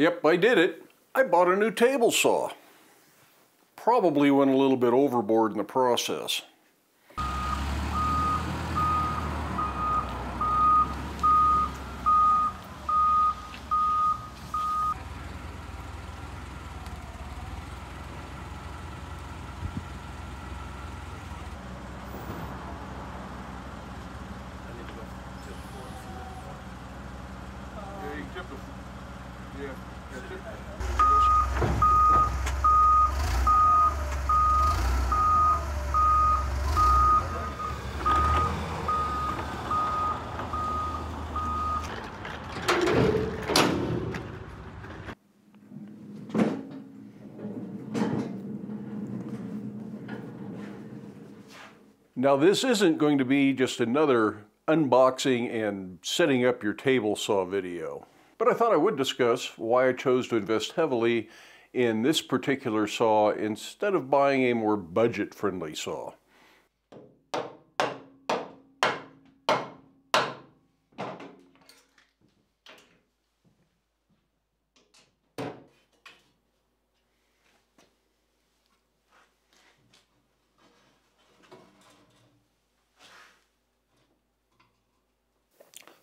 Yep, I did it. I bought a new table saw. Probably went a little bit overboard in the process. Now this isn't going to be just another unboxing and setting up your table saw video, but I thought I would discuss why I chose to invest heavily in this particular saw instead of buying a more budget-friendly saw.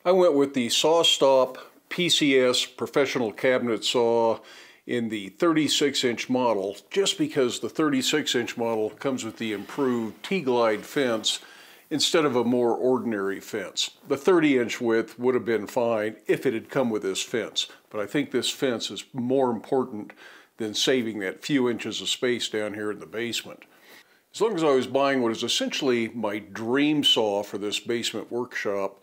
I went with the SawStop PCS professional cabinet saw in the 36 inch model just because the 36 inch model comes with the improved T-Glide fence instead of a more ordinary fence. The 30 inch width would have been fine if it had come with this fence, but I think this fence is more important than saving that few inches of space down here in the basement. As long as I was buying what is essentially my dream saw for this basement workshop,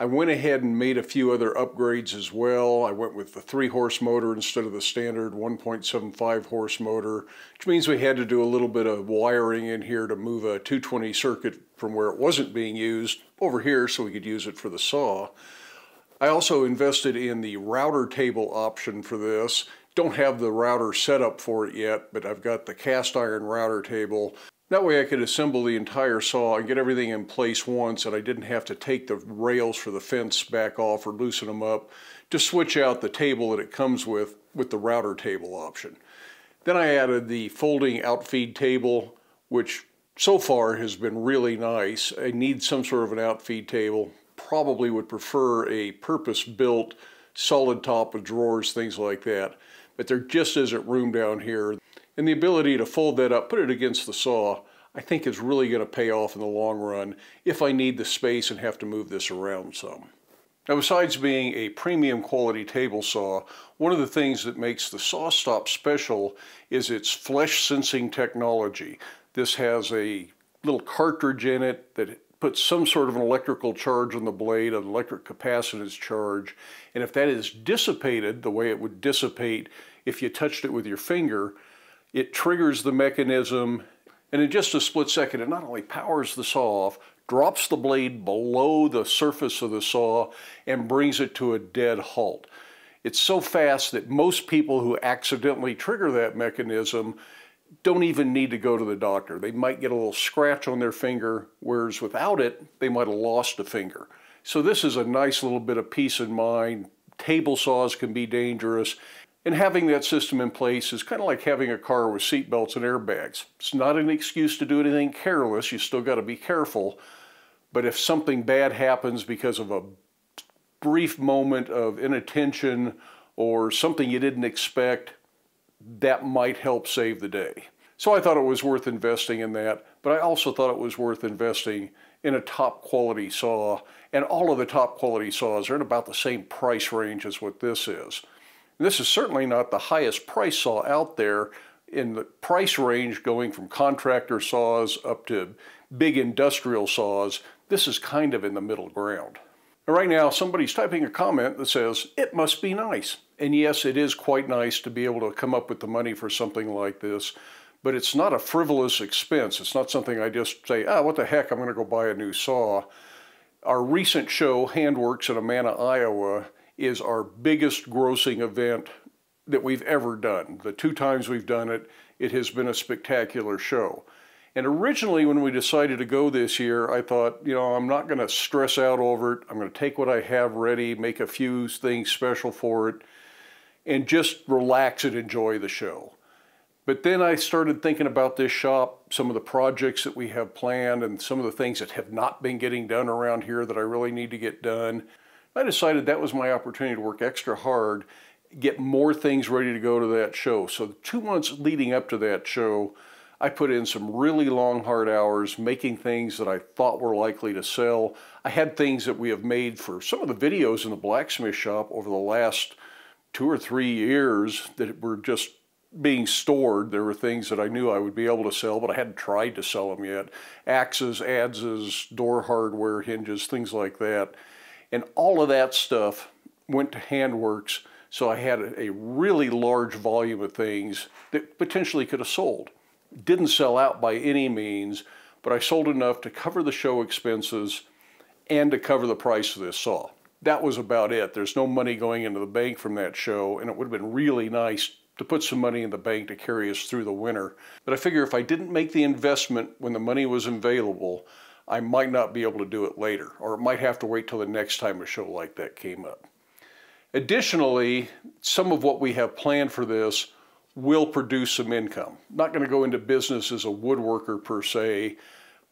I went ahead and made a few other upgrades as well. I went with the 3 horse motor instead of the standard 1.75 horse motor, which means we had to do a little bit of wiring in here to move a 220 circuit from where it wasn't being used over here so we could use it for the saw. I also invested in the router table option for this. Don't have the router set up for it yet, but I've got the cast iron router table. That way I could assemble the entire saw and get everything in place once and I didn't have to take the rails for the fence back off or loosen them up to switch out the table that it comes with with the router table option. Then I added the folding outfeed table which so far has been really nice. I need some sort of an outfeed table. Probably would prefer a purpose-built solid top with drawers, things like that. But there just isn't room down here. And the ability to fold that up, put it against the saw, I think is really going to pay off in the long run if I need the space and have to move this around some. Now besides being a premium quality table saw, one of the things that makes the SawStop special is its flesh sensing technology. This has a little cartridge in it that puts some sort of an electrical charge on the blade, an electric capacitance charge, and if that is dissipated the way it would dissipate if you touched it with your finger, it triggers the mechanism and in just a split second it not only powers the saw off, drops the blade below the surface of the saw and brings it to a dead halt. It's so fast that most people who accidentally trigger that mechanism don't even need to go to the doctor. They might get a little scratch on their finger, whereas without it, they might have lost a finger. So this is a nice little bit of peace of mind. Table saws can be dangerous, and having that system in place is kind of like having a car with seat belts and airbags. It's not an excuse to do anything careless. You still got to be careful. But if something bad happens because of a brief moment of inattention or something you didn't expect, that might help save the day. So I thought it was worth investing in that, but I also thought it was worth investing in a top quality saw. And all of the top quality saws are in about the same price range as what this is. This is certainly not the highest price saw out there in the price range going from contractor saws up to big industrial saws. This is kind of in the middle ground. right now, somebody's typing a comment that says, it must be nice. And yes, it is quite nice to be able to come up with the money for something like this, but it's not a frivolous expense. It's not something I just say, ah, what the heck, I'm going to go buy a new saw. Our recent show, Handworks in Amana, Iowa, is our biggest grossing event that we've ever done. The two times we've done it, it has been a spectacular show. And originally when we decided to go this year, I thought, you know, I'm not going to stress out over it. I'm going to take what I have ready, make a few things special for it. and just relax and enjoy the show. But then I started thinking about this shop, some of the projects that we have planned, and some of the things that have not been getting done around here that I really need to get done. I decided that was my opportunity to work extra hard, get more things ready to go to that show. So two months leading up to that show, I put in some really long, hard hours making things that I thought were likely to sell. I had things that we have made for some of the videos in the blacksmith shop over the last two or three years that were just being stored. There were things that I knew I would be able to sell, but I hadn't tried to sell them yet. Axes, adzes, door hardware, hinges, things like that. And all of that stuff went to Handworks, so I had a really large volume of things that potentially could have sold. Didn't sell out by any means, but I sold enough to cover the show expenses and to cover the price of this saw. That was about it. There's no money going into the bank from that show, and it would have been really nice to put some money in the bank to carry us through the winter. But I figure if I didn't make the investment when the money was available, I might not be able to do it later, or it might have to wait till the next time a show like that came up. Additionally, some of what we have planned for this will produce some income. Not going to go into business as a woodworker per se,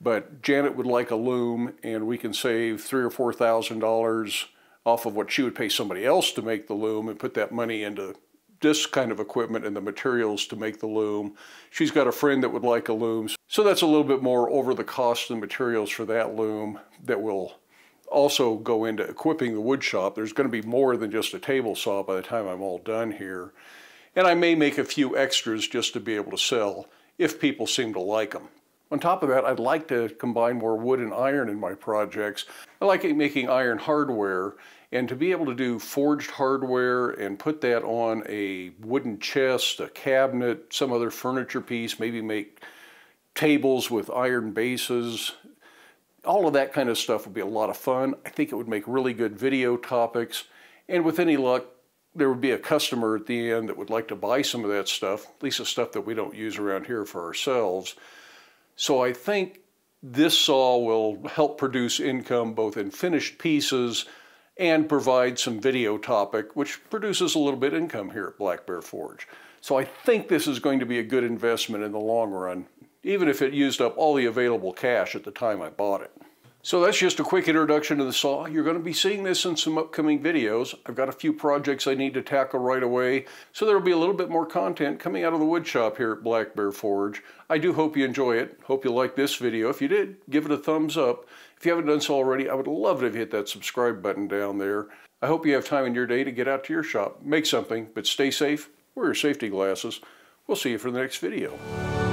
but Janet would like a loom and we can save three or four thousand dollars off of what she would pay somebody else to make the loom and put that money into this kind of equipment and the materials to make the loom. She's got a friend that would like a loom. So that's a little bit more over the cost and materials for that loom that will also go into equipping the wood shop. There's going to be more than just a table saw by the time I'm all done here. And I may make a few extras just to be able to sell if people seem to like them. On top of that, I'd like to combine more wood and iron in my projects. I like making iron hardware and to be able to do forged hardware and put that on a wooden chest, a cabinet, some other furniture piece, maybe make tables with iron bases, all of that kind of stuff would be a lot of fun. I think it would make really good video topics. And with any luck, there would be a customer at the end that would like to buy some of that stuff, at least the stuff that we don't use around here for ourselves. So I think this saw will help produce income both in finished pieces and provide some video topic, which produces a little bit income here at Black Bear Forge. So I think this is going to be a good investment in the long run, even if it used up all the available cash at the time I bought it. So that's just a quick introduction to the saw. You're going to be seeing this in some upcoming videos. I've got a few projects I need to tackle right away, so there will be a little bit more content coming out of the wood shop here at Black Bear Forge. I do hope you enjoy it. Hope you like this video. If you did, give it a thumbs up. If you haven't done so already, I would love it if you hit that subscribe button down there. I hope you have time in your day to get out to your shop, make something, but stay safe, wear your safety glasses. We'll see you for the next video.